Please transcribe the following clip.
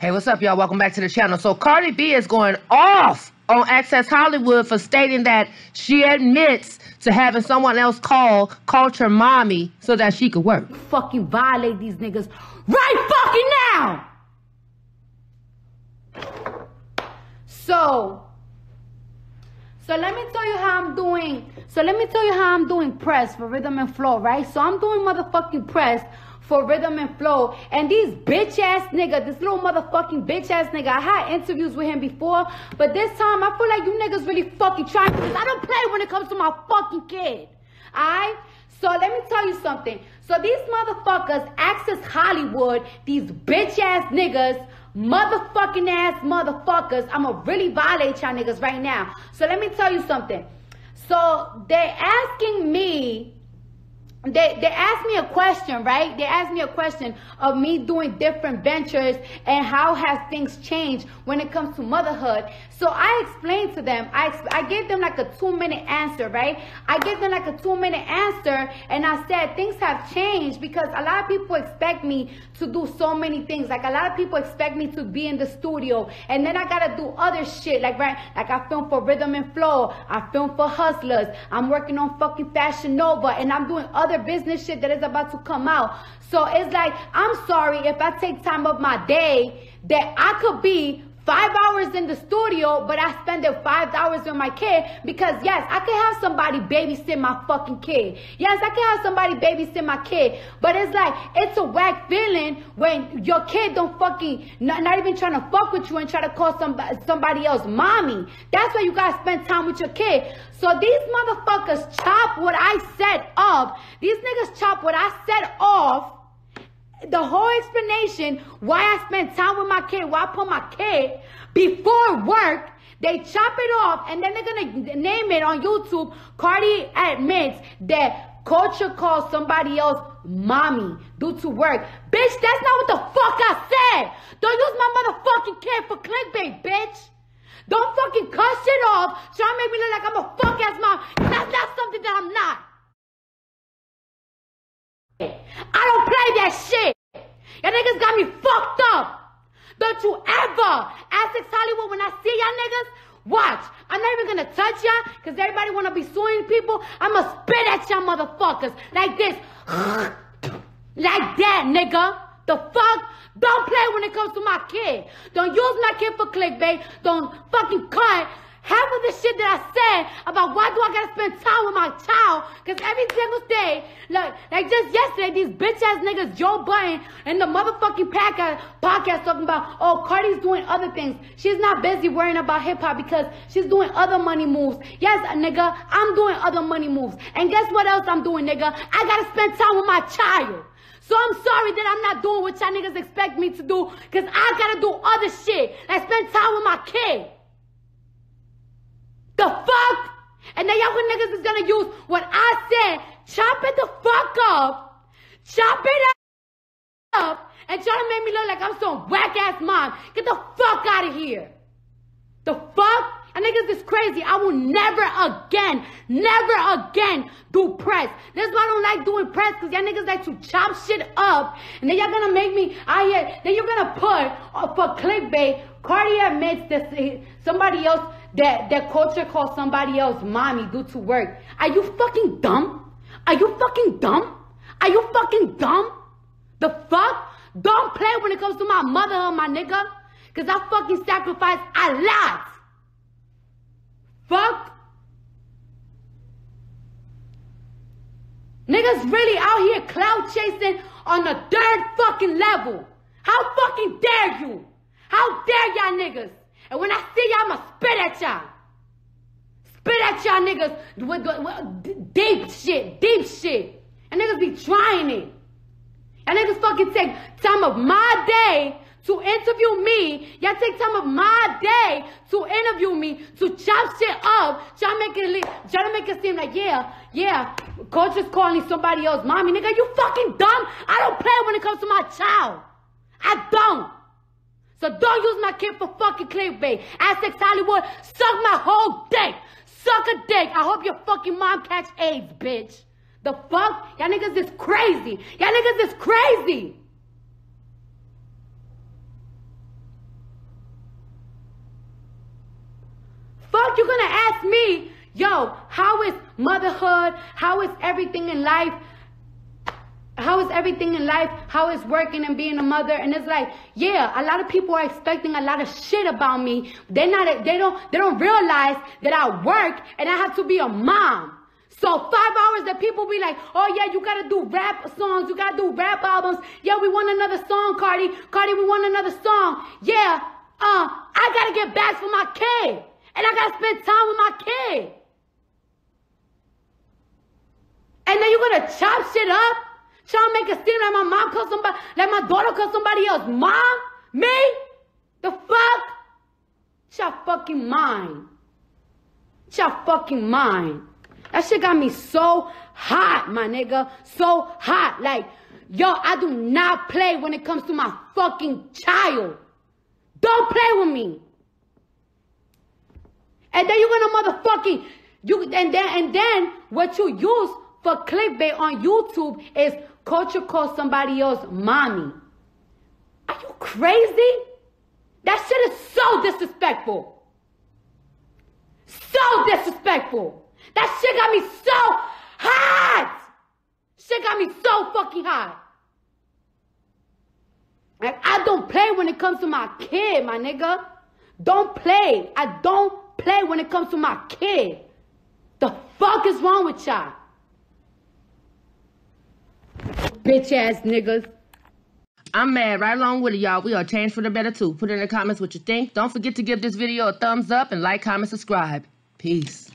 Hey, what's up, y'all? Welcome back to the channel. So Cardi B is going off on Access Hollywood for stating that she admits to having someone else call Kulture Mommy so that she could work. Fucking violate these niggas right fucking now. So, so let me tell you how I'm doing. So let me tell you how I'm doing press for rhythm and flow, right? So I'm doing motherfucking press for rhythm and flow. And these bitch ass nigga, this little motherfucking bitch ass nigga, I had interviews with him before, but this time I feel like you niggas really fucking trying because I don't play when it comes to my fucking kid. Alright? So let me tell you something. So these motherfuckers, Access Hollywood, these bitch ass niggas, motherfucking ass motherfuckers, I'ma really violate y'all niggas right now. So let me tell you something. So they're asking me they, they asked me a question, right? They asked me a question of me doing different ventures and how has things changed when it comes to motherhood. So I explained to them, I, I gave them like a two minute answer, right? I gave them like a two minute answer and I said things have changed because a lot of people expect me to do so many things. Like a lot of people expect me to be in the studio and then I gotta do other shit. Like, right? Like I film for Rhythm and Flow. I film for Hustlers. I'm working on fucking Fashion Nova and I'm doing other other business shit that is about to come out. So it's like, I'm sorry if I take time of my day that I could be five hours in the studio, but I spend it five hours with my kid because yes, I can have somebody babysit my fucking kid. Yes, I can have somebody babysit my kid, but it's like it's a whack feeling when your kid don't fucking not, not even trying to fuck with you and try to call somebody somebody else mommy. That's why you gotta spend time with your kid. So these motherfuckers chop what I said off. These niggas chop what I said off the whole explanation why I spent time with my kid, why I put my kid before work, they chop it off and then they're gonna name it on YouTube. Cardi admits that Kulture calls somebody else mommy due to work. Bitch, that's not what the fuck I said. Don't use my motherfucking kid for clickbait, bitch. Don't fucking cuss it off. Try to make me look like I'm a fuck ass mom. That's not something that I'm not. I don't play that shit. Y'all niggas got me fucked up. Don't you ever Access Hollywood when I see y'all niggas. Watch. I'm not even gonna touch y'all because everybody wanna be suing people. I'ma spit at y'all motherfuckers like this. like that, nigga. The fuck? Don't play when it comes to my kid. Don't use my kid for clickbait. Don't fucking cut half of the shit that I said about why do I gotta spend time with my child, because every single day, like, like just yesterday, these bitch ass niggas, Joe Budden, and the motherfucking podcast, podcast talking about, oh, Cardi's doing other things. She's not busy worrying about hip hop because she's doing other money moves. Yes, nigga, I'm doing other money moves. And guess what else I'm doing, nigga? I gotta spend time with my child. So I'm sorry that I'm not doing what y'all niggas expect me to do, because I gotta do other shit. Like spend time with my kid. The fuck? And then y'all niggas is gonna use what I said, chop it the fuck up, chop it up, and try to make me look like I'm some whack ass mom. Get the fuck out of here. The fuck? And niggas is crazy. I will never again, never again do press. That's why I don't like doing press, because y'all niggas like to chop shit up. And then y'all gonna make me out here, then you're gonna put uh, for clickbait, Cardi admits that somebody else that that Kulture calls somebody else mommy due to work. Are you fucking dumb? Are you fucking dumb? Are you fucking dumb? The fuck? Don't play when it comes to my mother, my nigga. Cause I fucking sacrifice a lot. Fuck. Niggas really out here cloud chasing on the third fucking level. How fucking dare you? How dare y'all niggas? And when I see y'all, I'ma spit at y'all. Spit at y'all niggas with, with, deep shit, deep shit. And niggas be trying it. And niggas fucking take time of my day to interview me. Y'all take time of my day to interview me, to chop shit up, try make it, try to make it seem like, yeah, yeah, coach is calling somebody else mommy. Nigga, you fucking dumb. I don't play when it comes to my child. I don't. So don't use my kid for fucking clickbait. Access Hollywood, suck my whole dick. Suck a dick. I hope your fucking mom catch AIDS, bitch. The fuck? Y'all niggas is crazy. Y'all niggas is crazy. Fuck, you gonna ask me, yo, how is motherhood? How is everything in life? How is everything in life? How is working and being a mother? And it's like, yeah, a lot of people are expecting a lot of shit about me. They're not, they don't, they don't realize that I work and I have to be a mom. So five hours that people be like, oh yeah, you gotta do rap songs, you gotta do rap albums. Yeah, we want another song, Cardi. Cardi, we want another song. Yeah, uh, I gotta get back for my kid. And I gotta spend time with my kid. And then you're gonna chop shit up? Trying to make a seem like my mom called somebody, like my daughter called somebody else mom? Me? The fuck? Shut fucking mind. Shut fucking mind. That shit got me so hot, my nigga. So hot. Like, yo, I do not play when it comes to my fucking child. Don't play with me. And then you're gonna motherfucking you and then and then what you use for clickbait on YouTube is Kulture call somebody else mommy. Are you crazy? That shit is so disrespectful. So disrespectful. That shit got me so hot. Shit got me so fucking hot. Like, I don't play when it comes to my kid, my nigga. Don't play. I don't play when it comes to my kid. The fuck is wrong with y'all? Bitch ass niggas. I'm mad right along with it, y'all. We are changed for the better too. Put in the comments what you think. Don't forget to give this video a thumbs up and like, comment, subscribe. Peace.